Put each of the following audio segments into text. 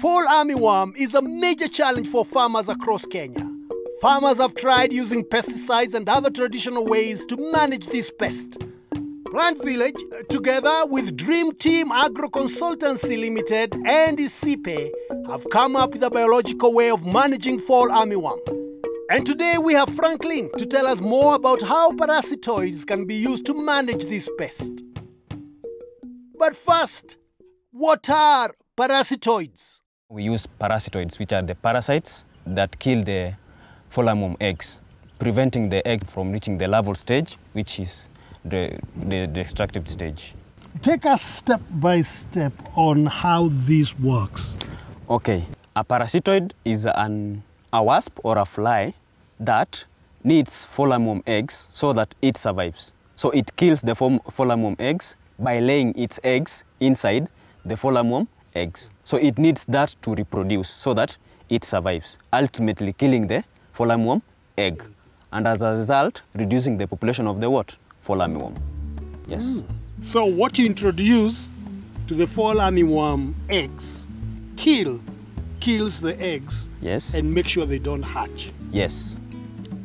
Fall armyworm is a major challenge for farmers across Kenya. Farmers have tried using pesticides and other traditional ways to manage this pest. PlantVillage, together with Dream Team Agro Consultancy Limited and icipe, have come up with a biological way of managing fall armyworm. And today we have Frankline to tell us more about how parasitoids can be used to manage this pest. But first, what are parasitoids? We use parasitoids, which are the parasites that kill the fall armyworm eggs, preventing the egg from reaching the larval stage, which is the, the destructive stage. Take us step by step on how this works. Okay, a parasitoid is an, a wasp or a fly that needs fall armyworm eggs so that it survives. So it kills the fall armyworm eggs by laying its eggs inside the fall armyworm eggs. So it needs that to reproduce so that it survives, ultimately killing the fall armyworm egg. And as a result, reducing the population of the what? Fall armyworm. Yes. So what you introduce to the fall armyworm eggs kill kills the eggs Yes. and make sure they don't hatch. yes.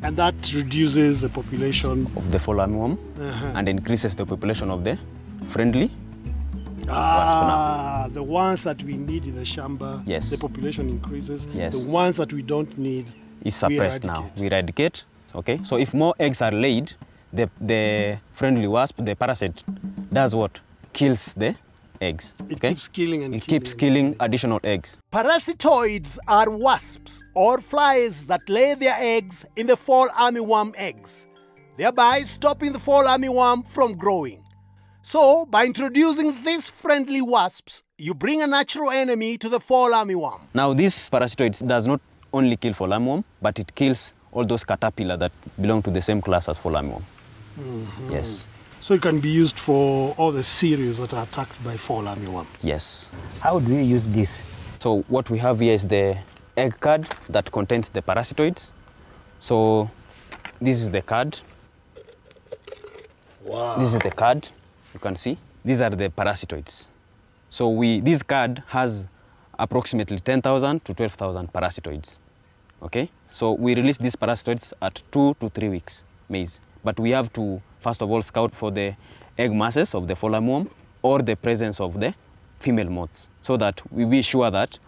And that reduces the population. Of the fall armyworm Uh-huh. and increases the population of the friendly. Ah, the ones that we need in the shamba, Yes. the population increases. Yes. The ones that we don't need, is suppressed now. We eradicate. Okay. So if more eggs are laid, the, the friendly wasp, the parasite, does what? Kills the eggs. it okay. keeps killing and it killing. keeps killing additional eggs. Parasitoids are wasps or flies that lay their eggs in the fall armyworm eggs, thereby stopping the fall armyworm from growing. So, by introducing these friendly wasps, you bring a natural enemy to the fall armyworm. Now this parasitoid does not only kill fall armyworm, but it kills all those caterpillar that belong to the same class as fall armyworm. Mm-hmm. Yes. So it can be used for all the cereals that are attacked by fall armyworm. Yes. How do you use this? So what we have here is the egg card that contains the parasitoids. So this is the card. Wow. This is the card. You can see. These are the parasitoids. So we this card has approximately 10,000 to 12,000 parasitoids. Okay? So we release these parasitoids at 2 to 3 weeks maize. But we have to first of all scout for the egg masses of the fall armyworm or the presence of the female moths so that we be sure that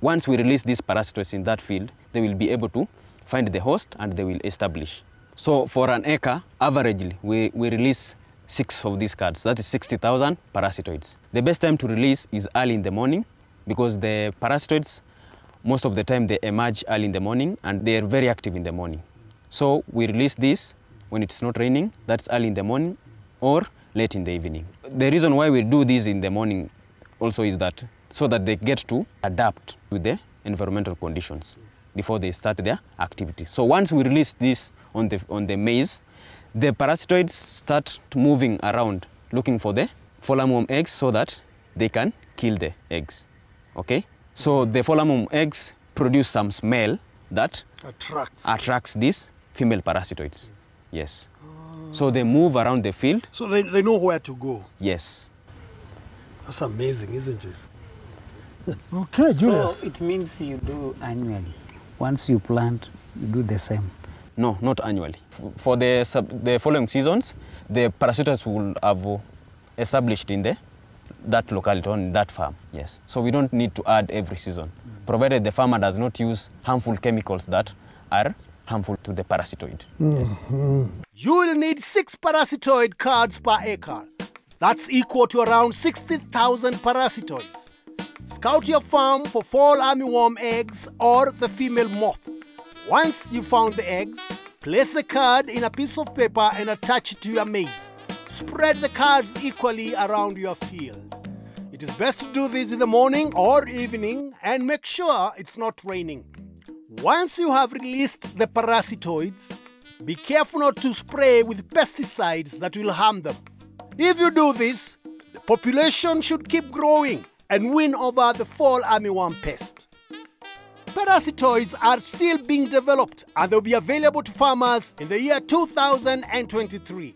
once we release these parasitoids in that field, they will be able to find the host and they will establish. So for an acre, averagely, we, we release six of these cards. That is 60,000 parasitoids. The best time to release is early in the morning because the parasitoids, most of the time, they emerge early in the morning and they are very active in the morning. So we release this when it's not raining, that's early in the morning or late in the evening. The reason why we do this in the morning also is that so that they get to adapt to the environmental conditions before they start their activity. So once we release this on the, on the maize, the parasitoids start moving around looking for the fall armyworm eggs so that they can kill the eggs. Okay? So the fall armyworm eggs produce some smell that Attracts. attracts these female parasitoids. Yes. Ah. So they move around the field. so they, they know where to go. Yes. That's amazing, isn't it? okay, Julius. So it means you do annually. Once you plant, you do the same. No, not annually. For the, the following seasons, the parasitoids will have established in the, that locality, on that farm, yes. So we don't need to add every season, provided the farmer does not use harmful chemicals that are harmful to the parasitoid. Yes. Mm-hmm. You will need six parasitoid cards per acre. That's equal to around 60,000 parasitoids. Scout your farm for fall armyworm eggs or the female moth. Once you found the eggs, place the card in a piece of paper and attach it to your maize. Spread the cards equally around your field. It is best to do this in the morning or evening and make sure it's not raining. Once you have released the parasitoids, be careful not to spray with pesticides that will harm them. If you do this, the population should keep growing and win over the fall armyworm pest. Parasitoids are still being developed and they'll be available to farmers in the year 2023.